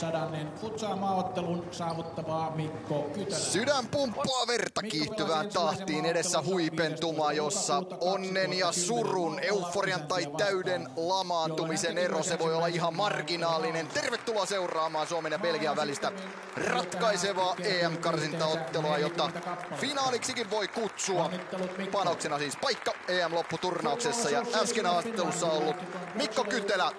sadannen futsal-maaottelun saavuttavaa Mikko Kytälä. Sydän pumppaa verta kiihtyvään tahtiin edessä huipentuma, jossa onnen ja surun, euforian tai täyden lamaantumisen ero, se voi olla ihan marginaalinen. Tervetuloa seuraamaan Suomen ja Belgian välistä ratkaisevaa EM-karsintaottelua, jota finaaliksikin voi kutsua. Panoksena siis paikka EM-lopputurnauksessa ja äsken haastattelussa ollut Mikko Kytelä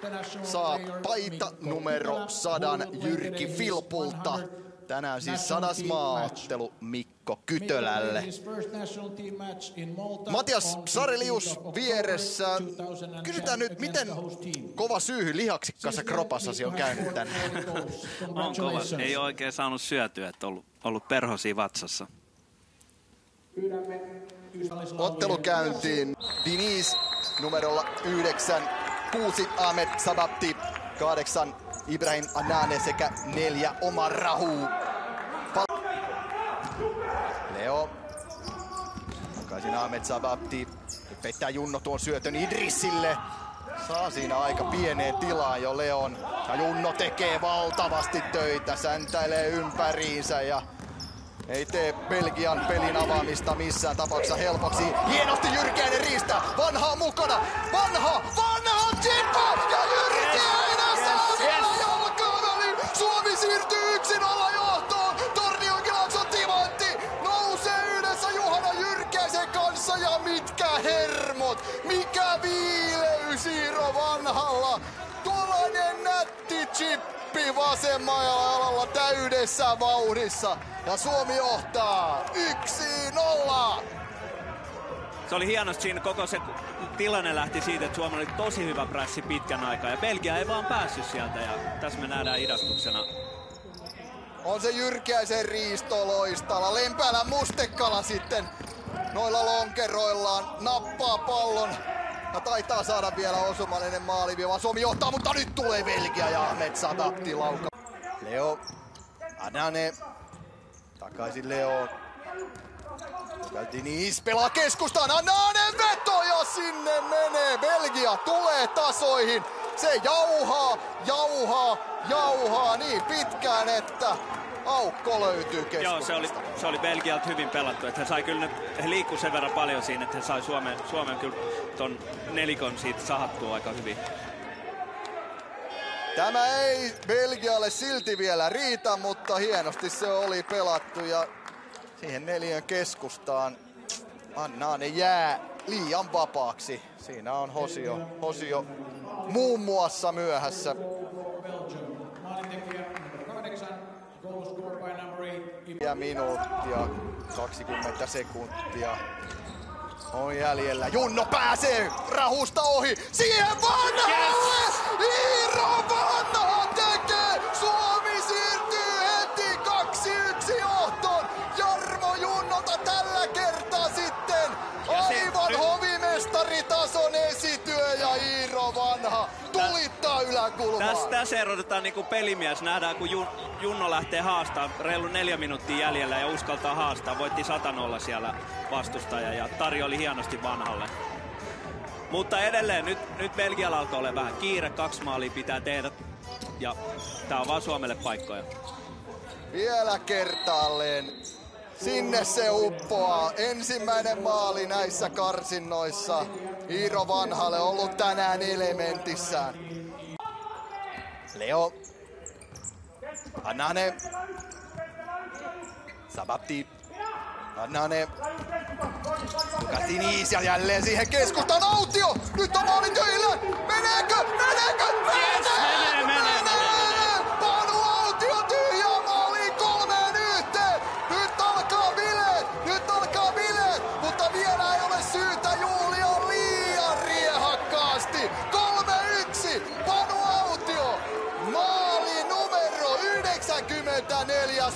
saa paita numero sadan Jyrki Filpulta. Tänään siis sadas maaottelu Mikko Kytölälle. Matias Sarelius vieressä. Kysytään nyt, miten kova syyhy lihaksikkaassa kropassasi on käynyt tänään? On kova. Ei oikein saanut syötyä, että ollut, ollut perhosia vatsassa. Ottelu käyntiin. Diniz numerolla 9, 6 Ahmed Sababti, 8 Ibrahim Anane sekä 4 Omar Rahu. Leo. Takaisin Ahmed Sababti. Nyt peittää Junno tuon syötön Idrissille. Saa siinä aika pieneen tilaan jo Leon. Ja Junno tekee valtavasti töitä, säntäilee ympäriinsä ja ei tee Belgian pelin avaamista missään tapauksessa helpoksi. Hienosti Jyrkäinen riistä. Vanha mukana. Vanha, vanha Jimpa ja Jyrkäinen chippi vasemmalla alalla täydessä vauhdissa. Ja Suomi johtaa 1-0. Se oli hienosti siinä koko se tilanne lähti siitä, että Suomi oli tosi hyvä prässi pitkän aikaa ja Belgia ei vaan päässyt sieltä ja tässä me nähdään idastuksena. On se Jyrkäisen riisto loistalla. Lempälä Mustekala sitten noilla lonkeroillaan nappaa pallon ja taitaa saada vielä osumallinen maaliviiva. Suomi johtaa, mutta nyt tulee Belgia ja Ahmed Sadakti lauka. Leo Adane takaisin Leo. Diniz pelaa keskustaan, Ananen veto ja sinne menee. Belgia tulee tasoihin. Se jauhaa, jauhaa, jauhaa niin pitkään, että aukko löytyy keskustasta. Joo, se oli, se oli Belgialta hyvin pelattu. Että he, sai kyllä, he liikkuu sen verran paljon siinä, että he sai Suomen, Suomen kyllä ton nelikon siitä sahattua aika hyvin. Tämä ei Belgialle silti vielä riitä, mutta hienosti se oli pelattu ja siihen neljän keskustaan Annaane jää liian vapaaksi. Siinä on Hosio, Hosio muun muassa myöhässä. Ja minuuttia, 20 sekuntia on jäljellä. Junno pääsee rahusta ohi. Siihen Vanhalle! Yes! Iiro tulittaa yläkulmaan. Tässä, tässä erotetaan niin pelimies. Nähdään, kun Jun, Junno lähtee haastaa reilu neljä minuuttia jäljellä ja uskaltaa haastaa. Voitti 100 siellä vastustaja ja tarjoli hienosti Vanhalle. Mutta edelleen nyt, nyt Belgialla alkaa olla vähän kiire. Kaksi maalia pitää tehdä ja tää on vaan Suomelle paikkoja. Vielä kertaalleen. Sinne se uppoaa. Ensimmäinen maali näissä karsinnoissa. Iiro Vanhalle ollut tänään elementissään. Leo. Anane. Sabatti. Anane. Lukas Diniz ja jälleen siihen keskustaan Autio. Nyt on maali töillä. Meneekö? Meneekö? Yes, menee, menee, menee.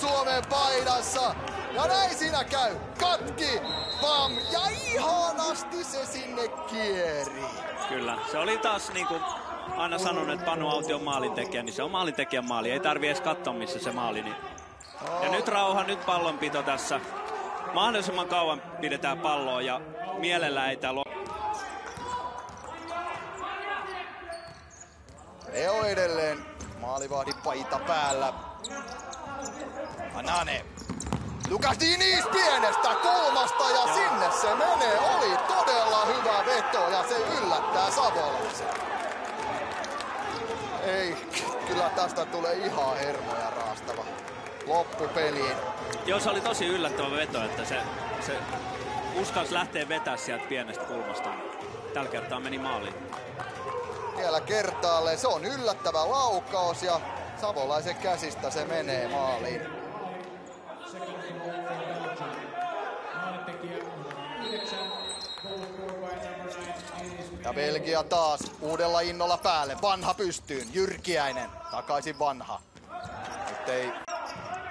Suomen paidassa. Ja näin siinä käy. Katki, pam, ja ihanasti se sinne kieri. Kyllä, se oli taas niin kuin aina sanonut, että Panu Auti on maalintekijä, niin se on maalintekijän maali. Ei tarvi edes katsoa, missä se maali. Niin. Ja nyt rauha, nyt pallonpito tässä. Mahdollisimman kauan pidetään palloa ja mielellä ei täällä Leo edelleen Maalivahdin paita päällä. Anane. Lukas Diniz pienestä kulmasta ja sinne se menee. Oli todella hyvä veto ja se yllättää Savolaisen. Ei, kyllä tästä tulee ihan hermoja raastava loppupeliin. Joo, se oli tosi yllättävä veto, että se, se uskalsi lähteä vetää sieltä pienestä kulmasta. Tällä kertaa meni maaliin. Vielä kertaalleen. Se on yllättävä laukaus ja Savolaisen käsistä se menee maaliin. Belgia taas uudella innolla päälle. Vanha pystyyn. Jyrkiäinen. Takaisin vanha. Nyt ei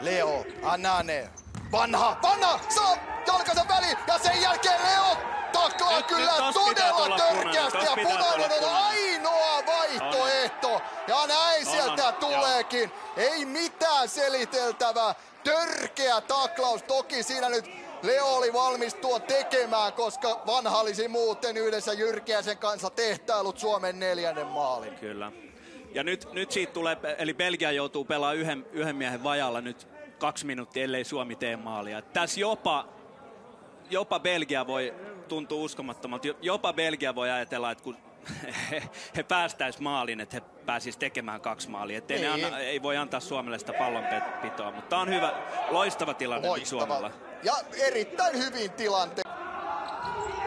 Leo. Anane. Vanha. Vanha. Saa jalkansa väliin. Ja sen jälkeen Leo taklaa Nyt- kyllä nyt todella törkeästi. Ja punainen on ainoa vaihtoehto. Ja näin On, sieltä on, tuleekin. Ei mitään seliteltävää. Törkeä taklaus. Toki siinä nyt Leo oli valmis tuo tekemään, koska vanha olisi muuten yhdessä Jyrkiäisen kanssa tehtailut Suomen neljännen maalin. Kyllä. Ja nyt, nyt siitä tulee, eli Belgia joutuu pelaamaan yhden, yhden miehen vajalla nyt kaksi minuuttia, ellei Suomi tee maalia. Tässä jopa, jopa Belgia voi tuntua uskomattomalta. Jo- Jopa Belgia voi ajatella, että kun he, he päästäis maalin, että he pääsis tekemään kaksi maalia. Ettei ne Niin. anna, ei voi antaa Suomelle sitä pallonpitoa, mutta tämä on hyvä, loistava tilanne nyt Suomella. Loistava. Ja erittäin hyvin tilante.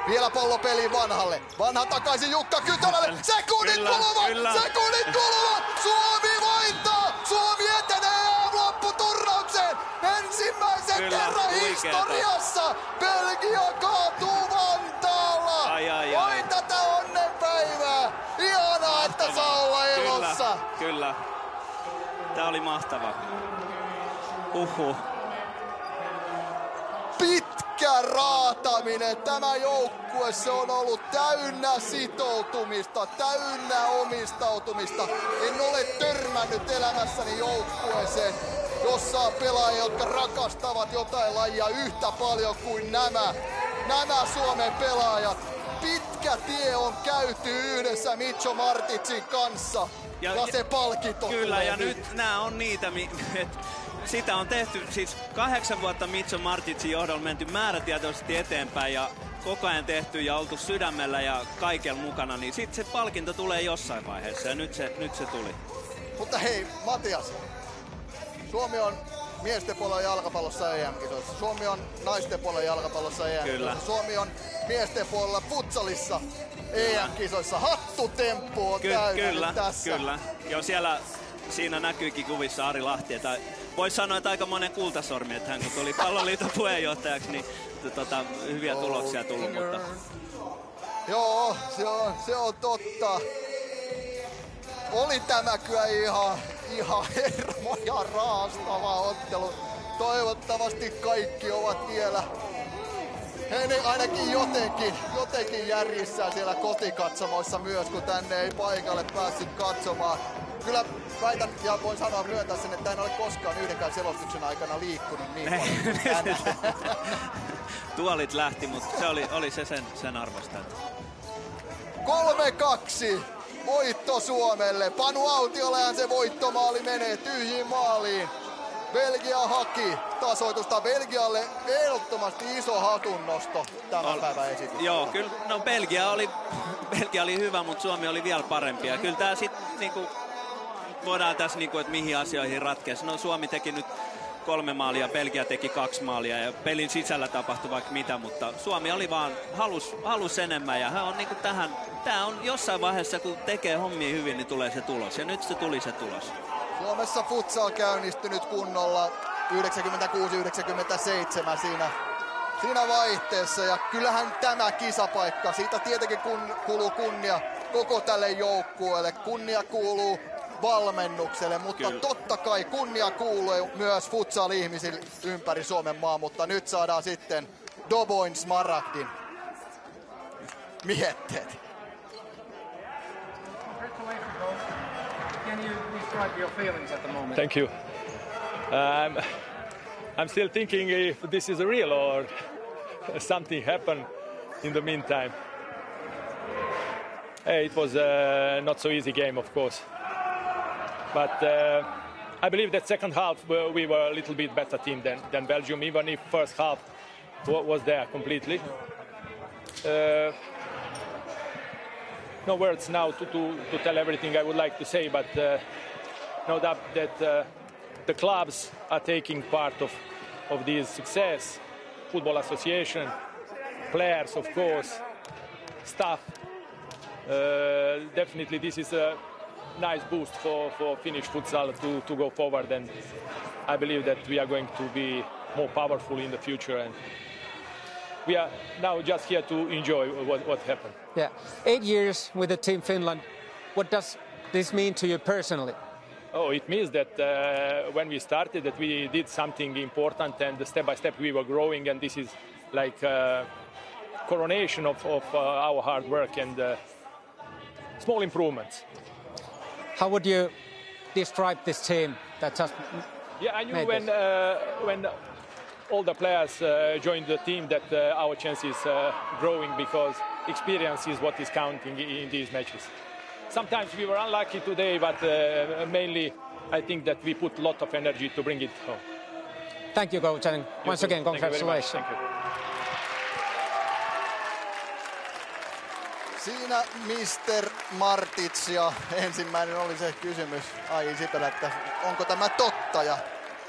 Vielä pallo peliin vanhalle. Vanha takaisin Jukka Kytölälle. Sekunnit Kyllä, kuluvat! kyllä. Sekunnit kuluvat! Suomi voittaa! Suomi etenee lopputurnaukseen! Ensimmäisen Kyllä, kerran huikeeta. historiassa Belgia elossa! Kyllä, kyllä. Tämä oli mahtava. Huhhuh. pitkä raataminen. Tämä joukkue se on ollut täynnä sitoutumista, täynnä omistautumista. En ole törmännyt elämässäni joukkueeseen, jossa on pelaajia, jotka rakastavat jotain lajia yhtä paljon kuin nämä. Nämä Suomen pelaajat. Pitkä tie on käyty yhdessä Mitcho Martitsin kanssa. Ja, ja se palkinto Kyllä, ja nyt nämä on niitä, mi- et, sitä on tehty, siis kahdeksan vuotta Mitso Martitsin johdolla menty määrätietoisesti eteenpäin ja koko ajan tehty ja oltu sydämellä ja kaikella mukana, niin sitten se palkinto tulee jossain vaiheessa ja nyt se, nyt se tuli. Mutta hei, Matias. Suomi on miesten puolella jalkapallossa EM-kisoissa. Suomi on naisten puolella jalkapallossa EM-kisoissa. Kyllä. Suomi on miesten puolella futsalissa EM-kisoissa. Hattutemppu on Ky- täynnä kyllä, tässä. kyllä. Joo, siellä siinä näkyykin kuvissa Ari Lahti, että voisi sanoa, että aika monen kultasormi, että hän kun tuli palloliiton puheenjohtajaksi, niin t- tota, hyviä tuloksia tullut, mutta Joo, se on, se on totta. Oli tämä kyllä ihan, ihan hermoja raastava ottelu. Toivottavasti kaikki ovat vielä he ne ainakin jotenkin, jotenkin järjissään siellä kotikatsomoissa myös, kun tänne ei paikalle päässyt katsomaan. Kyllä väitän ja voin sanoa myöntää sen, että en ole koskaan yhdenkään selostuksen aikana liikkunut niin paljon tuolit lähti, mutta se oli, oli se sen, sen arvosta. että 3-2 voitto Suomelle. Panu Autiolahan se voittomaali menee tyhjiin maaliin. Belgia haki tasoitusta Belgialle ehdottomasti iso hatunnosto tämän Ol- päivän esitys. Joo, kyllä no Belgia oli, Belgia oli hyvä, mutta Suomi oli vielä parempi. Ja kyllä tämä sitten niinku, voidaan tässä, niinku, että mihin asioihin ratkeaa. No Suomi teki nyt kolme maalia, Belgia teki kaksi maalia ja pelin sisällä tapahtui vaikka mitä, mutta Suomi oli vaan, halus, halus enemmän ja hän on niinku tähän, tämä on jossain vaiheessa, kun tekee hommia hyvin, niin tulee se tulos. Ja nyt se tuli se tulos. Suomessa futsal käynnistynyt kunnolla 96-97 siinä, siinä vaihteessa. Ja kyllähän tämä kisapaikka, siitä tietenkin kun, kuuluu kunnia koko tälle joukkueelle. Kunnia kuuluu valmennukselle, mutta Kyllä. totta kai kunnia kuuluu myös futsal-ihmisille ympäri Suomen maa, mutta nyt saadaan sitten Doboin Smaragdin mietteet. Congratulations, Rose. Can you describe your feelings at the moment? Thank you. Um, I'm still thinking if this is real or something happened in the meantime. Hey, it was a not so easy game, of course. But uh, I believe that second half we were a little bit better team than, than Belgium, even if first half was there completely. Uh, no words now to, to, to tell everything I would like to say, but uh, no doubt that uh, the clubs are taking part of, of this success. Football Association, players, of course, staff. Uh, definitely, this is a nice boost for, for Finnish futsal to, to go forward, and I believe that we are going to be more powerful in the future. And we are now just here to enjoy what, what happened. Yeah, eight years with the team Finland. What does this mean to you personally? Oh, it means that uh, when we started, that we did something important, and step by step we were growing, and this is like uh, coronation of, of uh, our hard work and uh, small improvements. How would you describe this team that just Yeah, I knew made when uh, when all the players uh, joined the team that uh, our chance is uh, growing because experience is what is counting in, these matches. Sometimes we were unlucky today, but uh, mainly I think that we put a lot of energy to bring it home. Thank you, coach, and once again, Thank you very much. congratulations. Siinä Mr. Martits ja ensimmäinen oli se kysymys Ai Sipelä, että onko tämä totta ja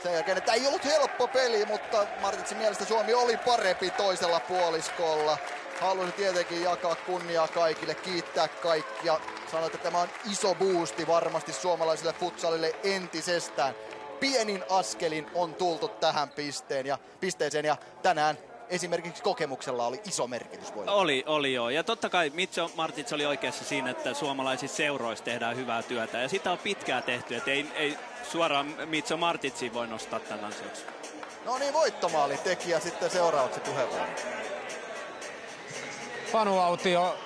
sen jälkeen, että ei ollut helppo peli, mutta Martitsin mielestä Suomi oli parempi toisella puoliskolla. Haluaisin tietenkin jakaa kunniaa kaikille, kiittää kaikkia. Sanoit, että tämä on iso boosti varmasti suomalaiselle futsalille entisestään. Pienin askelin on tultu tähän pisteen ja, pisteeseen ja tänään esimerkiksi kokemuksella oli iso merkitys. Voi. Oli, oli joo. Ja totta kai Mitso Martits oli oikeassa siinä, että suomalaisissa seuroissa tehdään hyvää työtä. Ja sitä on pitkään tehty, että ei, ei suoraan Mitso Martitsiin voi nostaa tämän ansioksi. No niin, voittomaali tekijä sitten seuraavaksi puheenvuoro. Panu Autio,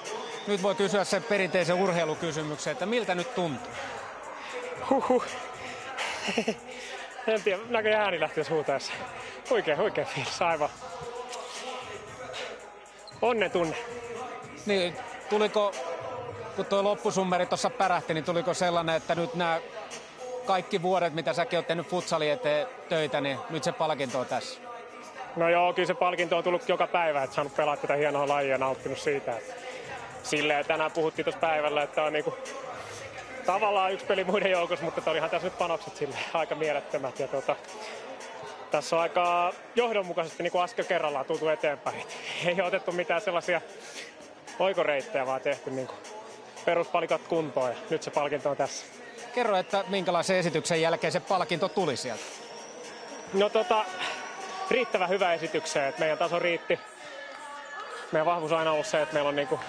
nyt voi kysyä sen perinteisen urheilukysymyksen, että miltä nyt tuntuu? Huhhuh. en tiedä, näköjään ääni lähti huutaessa. Oikein, oikein fiilis, aivan. Onnen tunne. Niin, tuliko, kun tuo loppusummeri tuossa pärähti, niin tuliko sellainen, että nyt nämä kaikki vuodet, mitä säkin oot tehnyt futsali eteen töitä, niin nyt se palkinto on tässä? No joo, kyllä se palkinto on tullut joka päivä, että saanut pelaa tätä hienoa lajia ja nauttinut siitä. Että silleen tänään puhuttiin tuossa päivällä, että on niinku tavallaan yksi peli muiden joukossa, mutta olihan tässä nyt panokset sille aika mielettömät. Ja tota, tässä on aika johdonmukaisesti niin kuin askel kerrallaan tultu eteenpäin. Et Ei ole otettu mitään sellaisia oikoreittejä, vaan tehty niin kuin peruspalikat kuntoon ja nyt se palkinto on tässä. Kerro, että minkälaisen esityksen jälkeen se palkinto tuli sieltä? No tota, riittävän hyvä esitykseen, että meidän taso riitti. Meidän vahvuus on aina ollut se, että meillä on niinku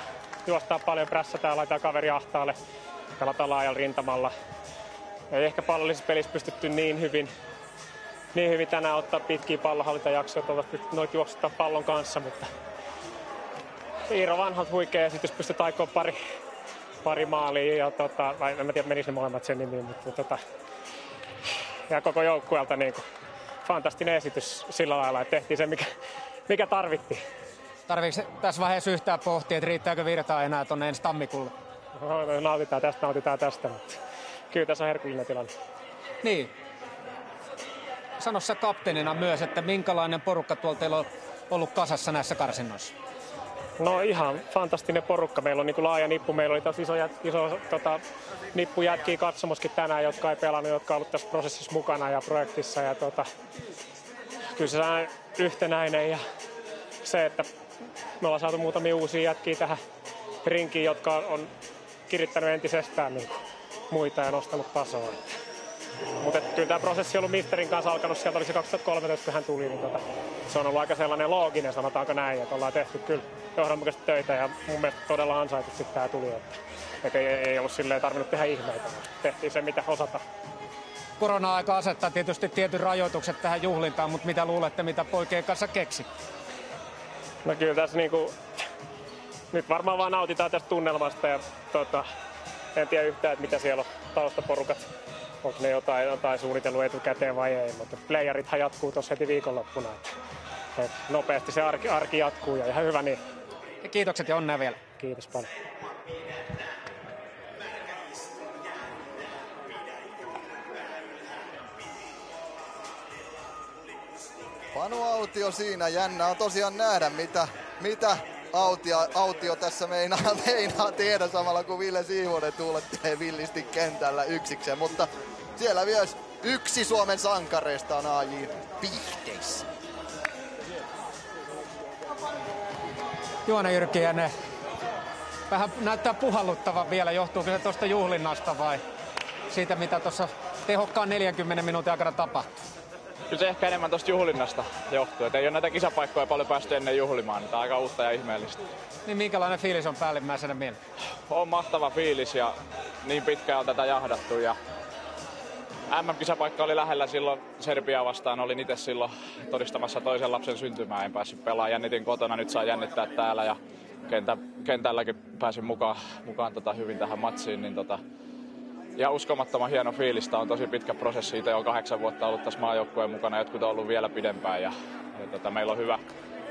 juostaa paljon prässätä ja laittaa kaveri ahtaalle, pelata laajalla rintamalla. Ei ehkä pallollisessa pelissä pystytty niin hyvin, niin hyvin tänään ottaa pitkiä pallonhallintajaksoja, pystytty noita juoksuttaa pallon kanssa, mutta Iiro Vanhalta huikea esitys, pystyi taikoon pari, pari maalia ja tota, vai en mä tiedä menikö ne molemmat sen nimiin, mutta tota, ja koko joukkueelta niin kuin, fantastinen esitys sillä lailla, että tehtiin se, mikä, mikä tarvittiin. Tarviiko tässä vaiheessa yhtään pohtia, että riittääkö virtaa enää tuonne ensi tammikuulle? No, Nautitaan tästä, nautitaan tästä, mutta kyllä tässä on herkullinen tilanne. Niin. Sano sä kapteenina myös, että minkälainen porukka tuolta teillä on ollut kasassa näissä karsinnoissa? No ihan fantastinen porukka. Meillä on niin kuin laaja nippu. Meillä oli taas iso, iso tota, nippu jätkiä katsomoskin tänään, jotka ei pelannut, jotka ollut tässä prosessissa mukana ja projektissa. Ja tota, kyllä se on yhtenäinen ja se, että me ollaan saatu muutamia uusia jätkiä tähän rinkiin, jotka on kirittänyt entisestään niin muita ja nostanut tasoa. Mutta kyllä tämä prosessi on ollut Misterin kanssa alkanut, sieltä oli se 2013, kun hän tuli, niin tota, se on ollut aika sellainen looginen, sanotaanko näin, että ollaan tehty kyllä johdonmukaisesti töitä ja mun mielestä todella ansaitusti tämä tuli. Että, et ei, ei, ollut silleen tarvinnut tehdä ihmeitä, tehtiin se mitä osata. Korona-aika asettaa tietysti tietyn rajoitukset tähän juhlintaan, mutta mitä luulette, mitä poikien kanssa keksi? No kyllä tässä niinku, nyt varmaan vaan nautitaan tästä tunnelmasta ja tota, en tiedä yhtään, että mitä siellä on taustaporukat onko ne jotain, jotain suunnitellut etukäteen vai ei, mutta playerithan jatkuu tuossa heti viikonloppuna. Et nopeasti se arki, arki jatkuu ja ihan hyvä niin. Ja kiitokset ja onnea vielä. Kiitos paljon. Panu Autio siinä. Jännä on tosiaan nähdä, mitä, mitä Autio, Autio tässä meinaa, meinaa tehdä samalla kun Ville Siivonen tuulettelee villisti kentällä yksikseen. Mutta siellä myös yksi Suomen sankareista on AJ Pihteissä. Juona Jyrkiänen vähän näyttää puhalluttavan vielä. Johtuuko se tuosta juhlinnasta vai siitä, mitä tuossa tehokkaan 40 minuutin aikana tapahtuu? Kyllä se ehkä enemmän tuosta juhlinnasta johtuu. Et ei ole näitä kisapaikkoja paljon päästy ennen juhlimaan. Niin tämä on aika uutta ja ihmeellistä. Niin minkälainen fiilis on päällimmäisenä mielessä? On mahtava fiilis ja niin pitkään on tätä jahdattu. Ja MM-kisapaikka oli lähellä silloin Serbia vastaan. Olin itse silloin todistamassa toisen lapsen syntymää. En päässyt pelaamaan. Jännitin kotona. Nyt saa jännittää täällä. Ja kentä, kentälläkin pääsin mukaan, mukaan tota hyvin tähän matsiin. Niin tota, ja uskomattoman hieno fiilis. Tämä on tosi pitkä prosessi. Itse on kahdeksan vuotta ollut tässä maajoukkueen mukana. Jotkut on ollut vielä pidempään. Ja, ja tota, meillä on hyvä,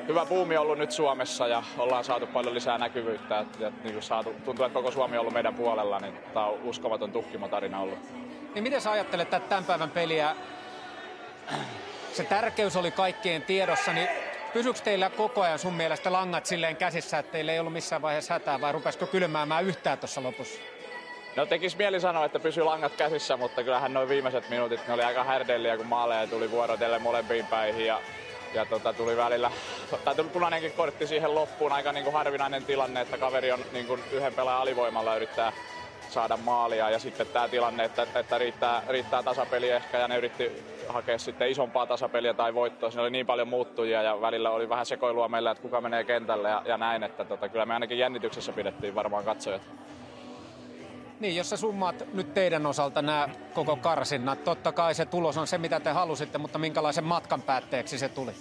hyvä buumi ollut nyt Suomessa ja ollaan saatu paljon lisää näkyvyyttä. Et, et, niin saatu, tuntuu, että koko Suomi on ollut meidän puolella, niin tämä on uskomaton tuhkimotarina ollut. Niin miten sä ajattelet tätä tämän päivän peliä? Se tärkeys oli kaikkien tiedossa, niin pysyykö teillä koko ajan sun mielestä langat silleen käsissä, että teillä ei ollut missään vaiheessa hätää vai rupesiko kylmäämään yhtään tuossa lopussa? No tekis mieli sanoa, että pysyy langat käsissä, mutta kyllähän noin viimeiset minuutit ne oli aika härdelliä, kun maaleja tuli vuorotelle molempiin päihin ja, ja tota, tuli välillä, tai tuli punainenkin kortti siihen loppuun, aika niin kuin harvinainen tilanne, että kaveri on niin kuin yhden pelaajan alivoimalla yrittää saada maalia ja sitten tämä tilanne, että, että riittää, riittää tasapeli ehkä ja ne yritti hakea sitten isompaa tasapeliä tai voittoa. Siinä oli niin paljon muuttujia ja välillä oli vähän sekoilua meillä, että kuka menee kentälle ja, ja näin, että tota, kyllä me ainakin jännityksessä pidettiin varmaan katsojat. Niin, jos sä summaat nyt teidän osalta nämä koko karsinnat, totta kai se tulos on se, mitä te halusitte, mutta minkälaisen matkan päätteeksi se tuli?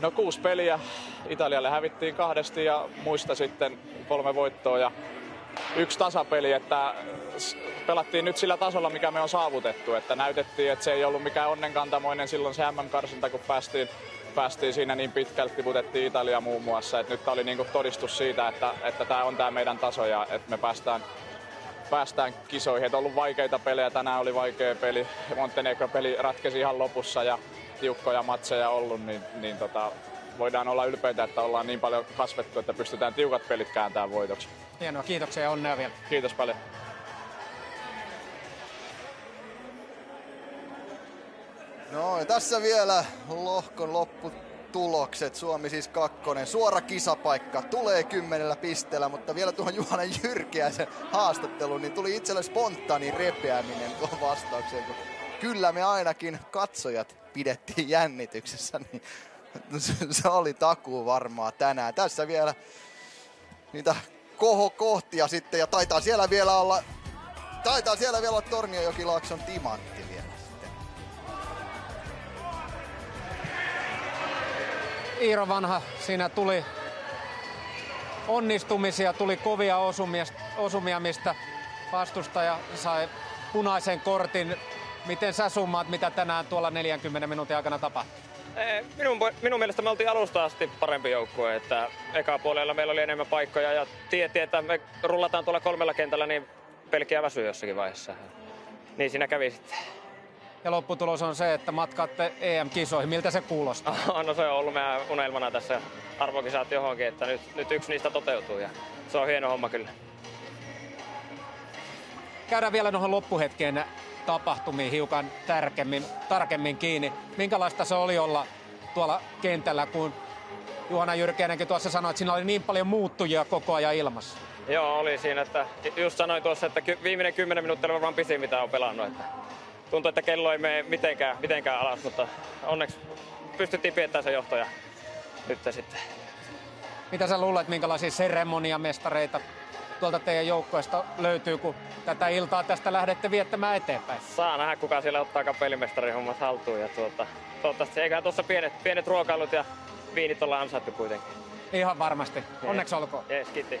No kuusi peliä. Italialle hävittiin kahdesti ja muista sitten kolme voittoa ja yksi tasapeli, että pelattiin nyt sillä tasolla, mikä me on saavutettu. Että näytettiin, että se ei ollut mikään onnenkantamoinen silloin se MM-karsinta, kun päästiin, päästiin siinä niin pitkälti, tiputettiin Italia muun muassa. Että nyt oli niinku todistus siitä, että, että tämä on tämä meidän taso ja että me päästään, päästään kisoihin. Että on ollut vaikeita pelejä, tänään oli vaikea peli. Montenegro-peli ratkesi ihan lopussa ja tiukkoja matseja ollut, niin, niin tota, voidaan olla ylpeitä, että ollaan niin paljon kasvettu, että pystytään tiukat pelit kääntämään voitoksi. Hienoa, kiitoksia ja onnea vielä. Kiitos paljon. No ja tässä vielä lohkon lopputulokset. Suomi siis kakkonen. Suora kisapaikka. Tulee kymmenellä pisteellä, mutta vielä tuohon Juhanen Jyrkiäisen haastatteluun, niin tuli itselle spontaani repeäminen tuohon vastaukseen. Kun kyllä me ainakin katsojat pidettiin jännityksessä, niin se oli takuu varmaa tänään. Tässä vielä niitä kohokohtia sitten ja taitaa siellä vielä olla taitaa siellä vielä olla Torniojokilaakson timantti vielä Iiro Vanha, siinä tuli onnistumisia, tuli kovia osumia, osumia mistä vastustaja sai punaisen kortin. Miten sä summaat, mitä tänään tuolla 40 minuutin aikana tapahtui? Minun, minun mielestä me oltiin alusta asti parempi joukkue, että eka puolella meillä oli enemmän paikkoja ja tiettiin, että me rullataan tuolla kolmella kentällä, niin pelkiä väsyy jossakin vaiheessa. Niin siinä kävi sitten. Ja lopputulos on se, että matkaatte EM-kisoihin. Miltä se kuulostaa? no se on ollut meidän unelmana tässä arvokisat johonkin, että nyt, nyt yksi niistä toteutuu ja se on hieno homma kyllä. Käydään vielä noin loppuhetkeen tapahtumiin hiukan tarkemmin, tarkemmin kiinni. Minkälaista se oli olla tuolla kentällä, kun Juhana Jyrkiänenkin tuossa sanoi, että siinä oli niin paljon muuttujia koko ajan ilmassa? Joo, oli siinä, että just sanoin tuossa, että viimeinen kymmenen minuuttia oli varmaan pisin, mitä on pelannut. Että tuntuu, että kello ei mene mitenkään, mitenkään alas, mutta onneksi pystyttiin piettämään se johtoja nyt sitten. Mitä sä luulet, minkälaisia seremoniamestareita tuolta teidän joukkoista löytyy, kun tätä iltaa tästä lähdette viettämään eteenpäin? Saa nähdä, kuka siellä ottaa kapellimestarin hommat haltuun. Ja tuota, toivottavasti eiköhän tuossa pienet, pienet ruokailut ja viinit ollaan ansaittu kuitenkin. Ihan varmasti. Onneksi olkoon. Jees, kiitti.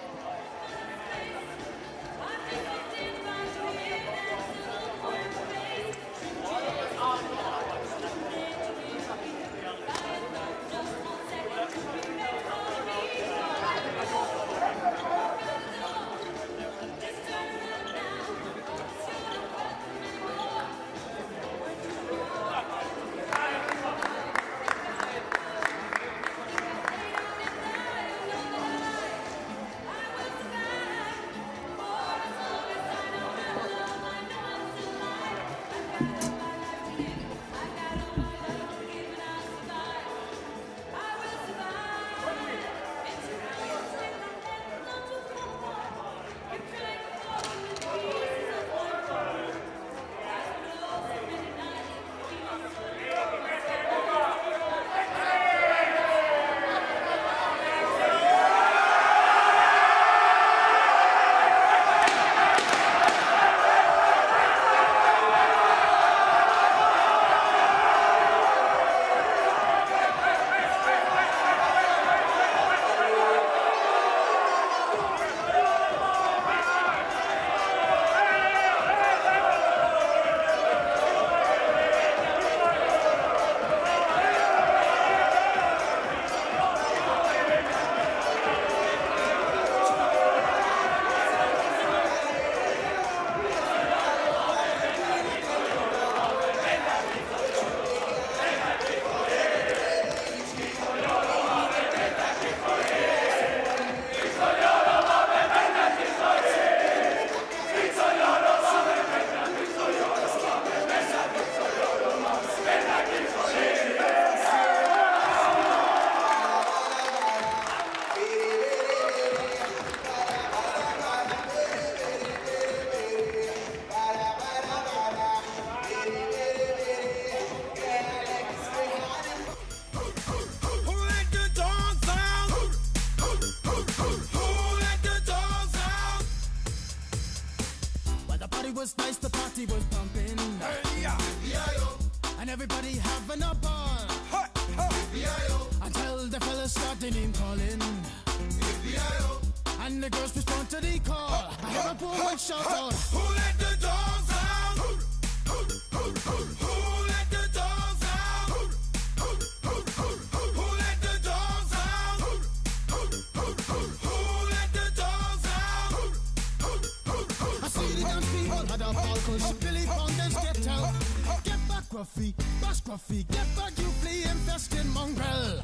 så fik eftergiv blev en fest mongrel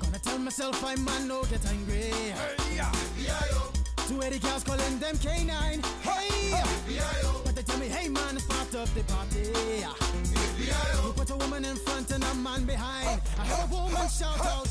Gonna tell myself I'm man no get angry. Hey, yeah. Two Eddie girls calling them canine. Hey B-I-O. But they tell me hey man start up the party. B-I-O. You put a woman in front and a man behind. I heard a woman shout out